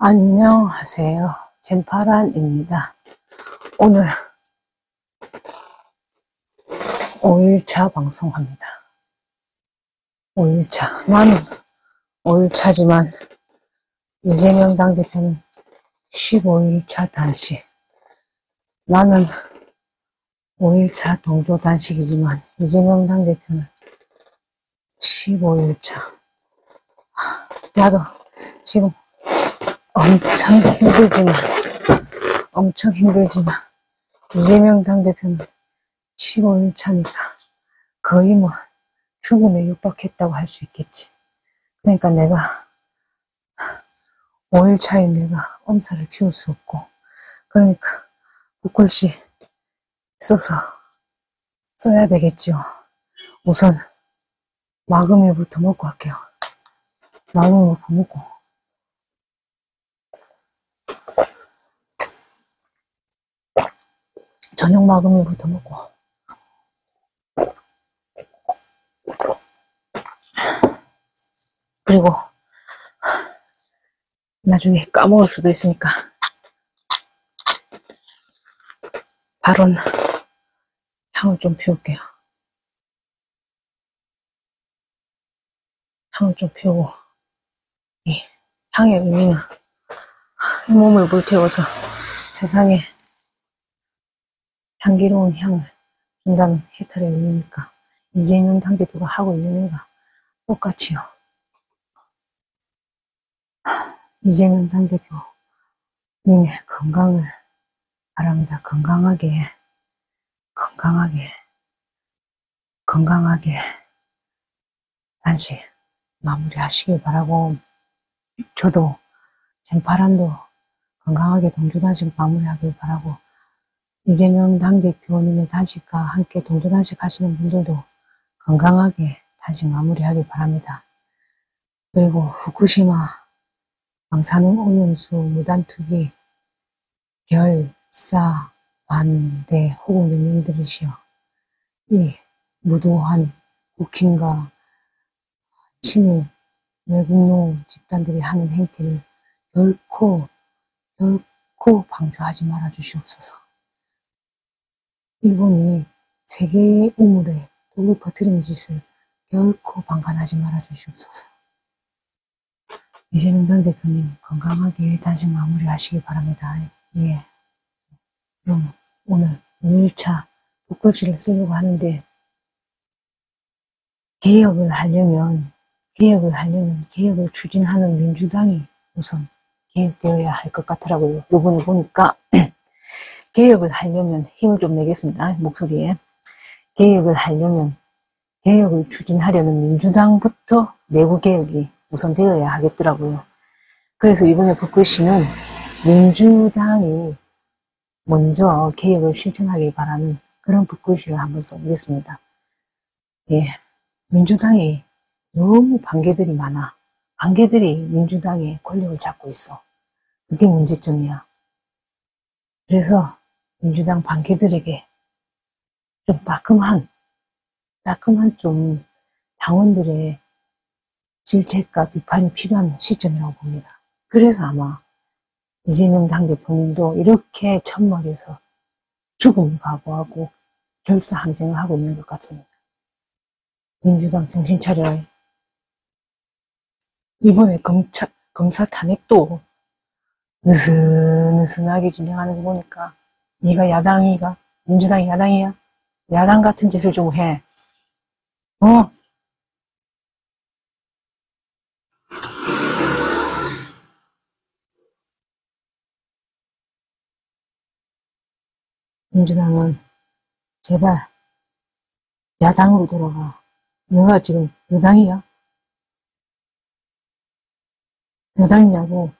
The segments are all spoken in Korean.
안녕하세요. 젠파란입니다. 오늘 5일차 방송합니다. 5일차. 나는 5일차지만 이재명 당대표는 15일차 단식. 나는 5일차 동조 단식이지만 이재명 당대표는 15일차. 나도 지금 엄청 힘들지만, 엄청 힘들지만, 이재명 당대표는 15일 차니까 거의 뭐 죽음에 육박했다고 할 수 있겠지. 그러니까 내가 5일 차에 내가 엄살을 피울 수 없고, 그러니까 붓글씨 써서 써야 되겠죠. 우선 마금이부터 먹고 할게요. 마금이부터 먹고. 저녁 마금이부터 먹고 그리고 나중에 까먹을 수도 있으니까 발언 향을 좀 피울게요. 향을 좀 피우고 이 향의 의미는 몸을 불태워서 세상에 향기로운 향을 준다는 해탈의 의미니까 이재명 당대표가 하고 있는 일과 똑같이요. 이재명 당대표 님의 건강을 바랍니다. 건강하게, 건강하게, 건강하게 다시 마무리하시길 바라고 저도 젠파란도 건강하게 동주단식 마무리하길 바라고 이재명 당대표님의 단식과 함께 동조단식 하시는 분들도 건강하게 단식 마무리하길 바랍니다. 그리고 후쿠시마 방사능 오염수 무단 투기 결사 반대 호구 명령들이시여 이 무도한 국힘과 친일 외국노 집단들이 하는 행태를 결코 결코 방조하지 말아 주시옵소서. 일본이 세계의 우물에 독을 퍼뜨리는 짓을 결코 방관하지 말아 주시옵소서. 이재명 당대표님 건강하게 단식 마무리하시기 바랍니다. 예. 그럼 오늘 5일차 북글씨를 쓰려고 하는데 개혁을 하려면 개혁을 하려면 개혁을 추진하는 민주당이 우선 개혁되어야 할 것 같더라고요. 요번에 보니까 개혁을 하려면 힘을 좀 내겠습니다. 목소리에. 개혁을 하려면 개혁을 추진하려는 민주당부터 내부 개혁이 우선되어야 하겠더라고요. 그래서 이번에 북글씨는 민주당이 먼저 개혁을 실천하길 바라는 그런 북글씨를 한번 써보겠습니다. 예, 민주당이 너무 반개들이 많아. 반개들이 민주당의 권력을 잡고 있어. 그게 문제점이야. 그래서 민주당 반개들에게 좀 따끔한, 따끔한 좀 당원들의 질책과 비판이 필요한 시점이라고 봅니다. 그래서 아마 이재명 당 대표님도 이렇게 천막에서 죽음을 각오하고 결사항쟁을 하고 있는 것 같습니다. 민주당 정신 차려라. 이번에 검차, 검사 탄핵도 느슨느슨하게 진행하는 거 보니까 네가 야당이가 민주당이 야당이야? 야당 같은 짓을 좀 해. 어? 민주당은 제발 야당으로 돌아가. 너가 지금 여당이야? 여당이냐고.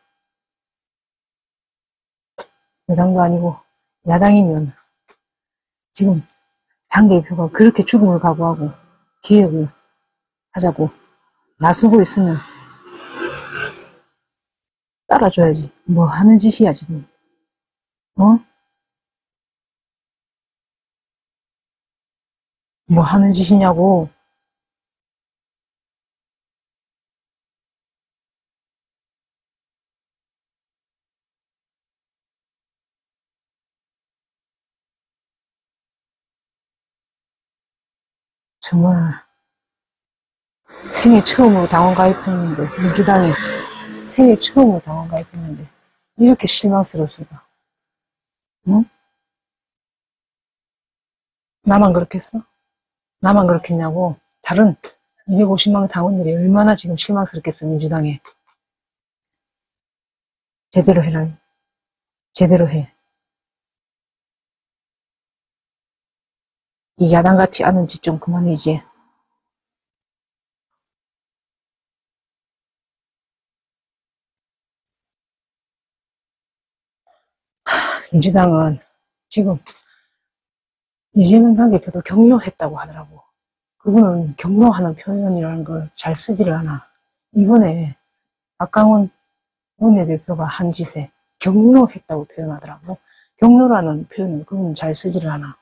여당도 아니고 야당이면 지금 당대표가 그렇게 죽음을 각오하고 개혁을 하자고 나서고 있으면 따라줘야지. 뭐 하는 짓이야, 지금. 어? 뭐 하는 짓이냐고. 정말 생애 처음으로 당원 가입했는데 민주당에 생애 처음으로 당원 가입했는데 이렇게 실망스럽을까? 응? 나만 그렇겠어? 나만 그렇겠냐고 다른 250만 당원들이 얼마나 지금 실망스럽겠어 민주당에 제대로 해라 제대로 해 이 같지 않은 짓좀 그만해 이제 민주당은 지금 이재명 당대표도 격려했다고 하더라고. 그분은 격려하는 표현이라는 걸 잘 쓰지를 않아. 이번에 박강원 원내대표가 한 짓에 격려했다고 표현하더라고. 격려라는 표현을 그분은 잘 쓰지를 않아.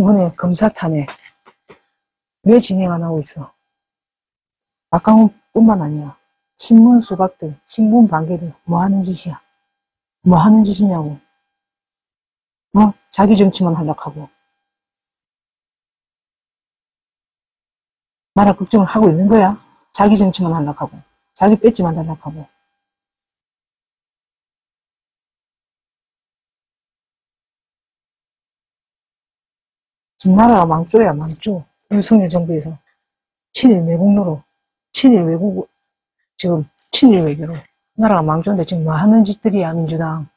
이번에 검사탄에 왜 진행 안 하고 있어? 박강원뿐만 아니야. 신문 수박들, 신문 반개들 뭐 하는 짓이야? 뭐 하는 짓이냐고. 어? 자기 정치만 하려고 하고. 나라 걱정을 하고 있는 거야. 자기 정치만 하려고 하고. 자기 배지만 달라고 하고. 지금 나라가 망조야, 망조. 윤석열 정부에서. 친일 외국노로. 친일 외국, 지금 친일 외교로. 나라가 망조인데 지금 뭐 하는 짓들이야, 민주당.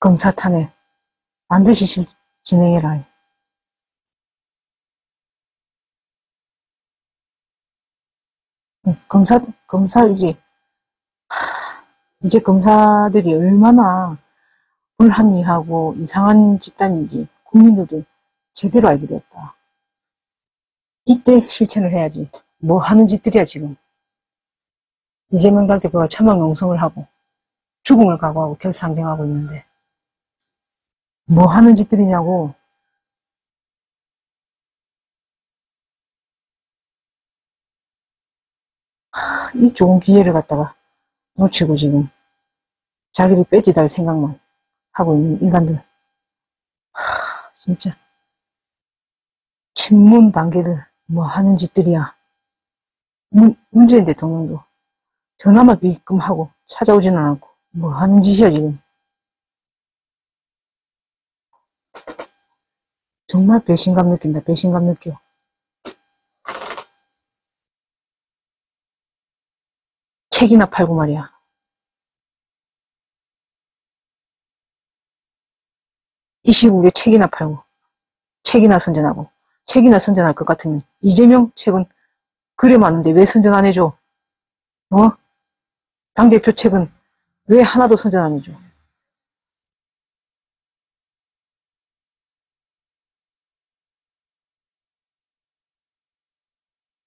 검사탄에 반드시 실, 진행해라. 검사, 검사, 이제, 이제 검사들이 얼마나 불합리하고 이상한 집단인지 국민들도 제대로 알게 되었다. 이때 실천을 해야지. 뭐 하는 짓들이야, 지금. 이재명 당 대표가 천망농성을 하고 죽음을 각오하고 결상정하고 있는데 뭐 하는 짓들이냐고 이 좋은 기회를 갖다가 놓치고 지금 자기를 빼지달 생각만 하고 있는 인간들. 하, 진짜. 친문 반개들 뭐 하는 짓들이야. 문, 문재인 대통령도 전화만 비끔 하고 찾아오지는 않고 뭐 하는 짓이야 지금. 정말 배신감 느낀다 배신감 느껴. 책이나 팔고 말이야 이 시국에 책이나 팔고 책이나 선전하고 책이나 선전할 것 같으면 이재명 책은 그래 많은데 왜 선전 안 해줘? 어? 당대표 책은 왜 하나도 선전 안 해줘?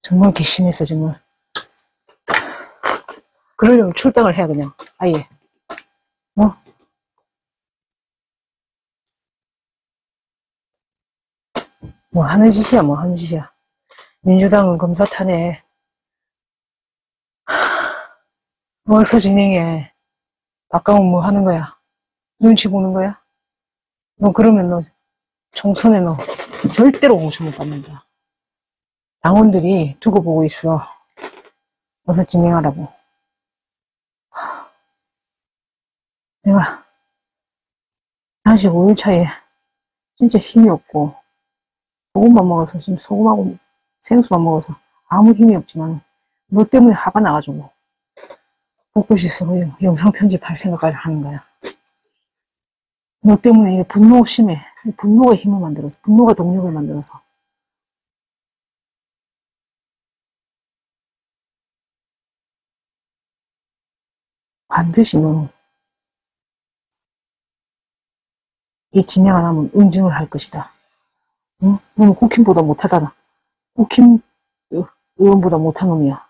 정말 괘씸했어 정말 그러려면 출당을 해 그냥 아예 어? 뭐 하는 짓이야 뭐 하는 짓이야. 민주당은 검사탄에 어서 진행해? 박강훈 뭐 하는 거야? 눈치 보는 거야? 너 그러면 너 총선에 너 절대로 공천 못 받는다. 당원들이 두고 보고 있어. 어서 진행하라고. 내가 45일차에 진짜 힘이 없고 소금만 먹어서 지금 소금하고 생수만 먹어서 아무 힘이 없지만 너 때문에 화가 나가지고 꿋꿋이 써 영상 편집할 생각을 하는 거야. 너 때문에 분노가 심해. 분노가 힘을 만들어서 분노가 동력을 만들어서 반드시 너는 이 진행 안 하면 응징을 할 것이다. 응? 너는 국힘보다 못하다. 국힘 의원보다 못한 놈이야.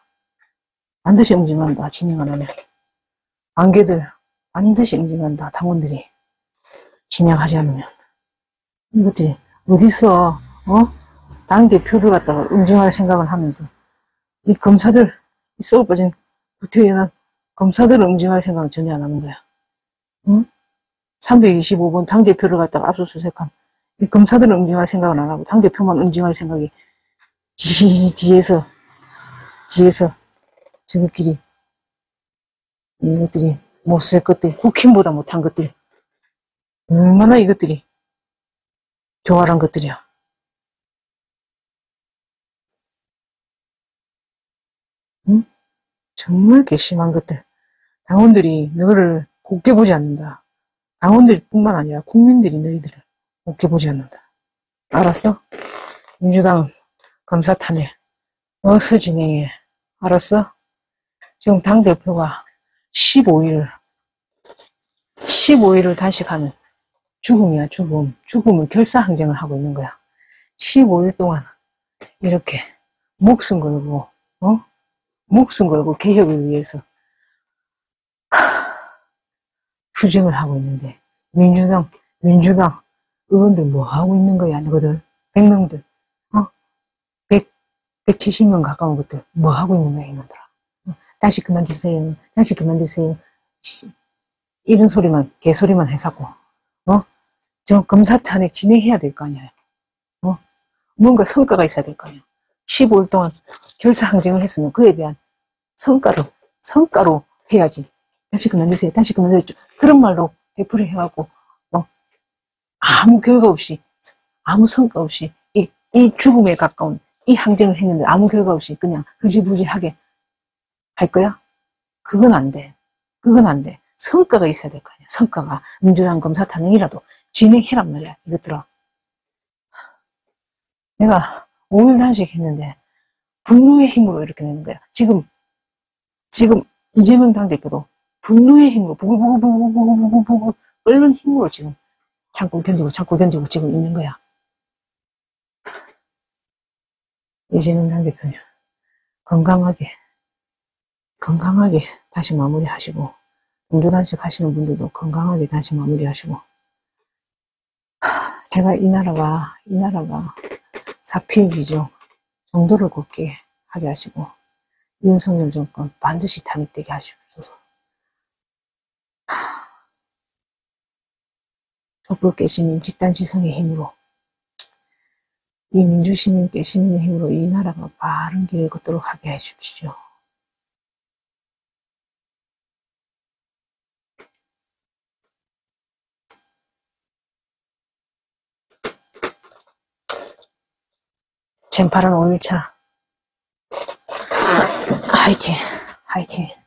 반드시 응징한다. 진행 안 하면. 안개들 반드시 응징한다. 당원들이. 진행하지 않으면. 이것들이 어디서 어? 당대표를 갖다가 응징할 생각을 하면서 이 검사들 이 썩어 빠진 구태연한 검사들을 응징할 생각은 전혀 안 하는 거야. 응? 325번 당대표를 갖다가 압수수색한 이 검사들은 응징할 생각은 안 하고 당대표만 응징할 생각이 이 뒤에서 뒤에서 저것끼리 이것들이 못 쓸 것들 국힘보다 못한 것들. 얼마나 이것들이 교활한 것들이야. 응? 정말 괘씸한 것들. 당원들이 너를 곱게 보지 않는다. 당원들 뿐만 아니라 국민들이 너희들을 곱게 보지 않는다 알았어? 민주당 검사 탄핵 어서 진행해 알았어? 지금 당대표가 15일 15일을 단식하는 죽음이야 죽음 죽음을 결사항쟁을 하고 있는 거야 15일 동안 이렇게 목숨 걸고 어? 목숨 걸고 개혁을 위해서 투쟁을 하고 있는데 민주당 민주당 의원들 뭐 하고 있는 거야 너희들 100명들 어? 100, 170명 가까운 것들 뭐 하고 있는 거야 이놈들아 어? 다시 그만두세요 다시 그만두세요 이런 소리만 개소리만 해사고 어? 저 검사 탄핵 진행해야 될 거 아니야 어? 뭔가 성과가 있어야 될 거 아니야 15일 동안 결사 항쟁을 했으면 그에 대한 성과로 성과로 해야지 다시 그만두세요 다시 그만두세요 그런 말로 대표를 해갖고 어? 아무 결과 없이 아무 성과 없이 이, 이 죽음에 가까운 이 항쟁을 했는데 아무 결과 없이 그냥 흐지부지하게 할 거야? 그건 안 돼. 그건 안 돼. 성과가 있어야 될 거 아니야. 성과가 민주당 검사 탄핵이라도 진행해란 말이야. 이것들아. 내가 5일 단식 했는데 분노의 힘으로 이렇게 되는 거야. 지금 지금 이재명 당대표도 분노의 힘으로 보글보글보글보글보글 끓는 힘으로 지금 참고 견디고 참고 견디고 지금 있는 거야. 이재명 당대표는 건강하게 건강하게 다시 마무리하시고 동조단식 하시는 분들도 건강하게 다시 마무리하시고. 제가 이 나라가 이 나라가 사필기죠 정도를 곱게 하게 하시고 윤석열 정권 반드시 탄핵되게 하시옵소서 촛불 깨시민 집단 지성의 힘으로 이 민주시민 깨시민의 힘으로 이 나라가 바른 길을 걷도록 하게 해주십시오. 젠파란 5일차. 화이팅. 화이팅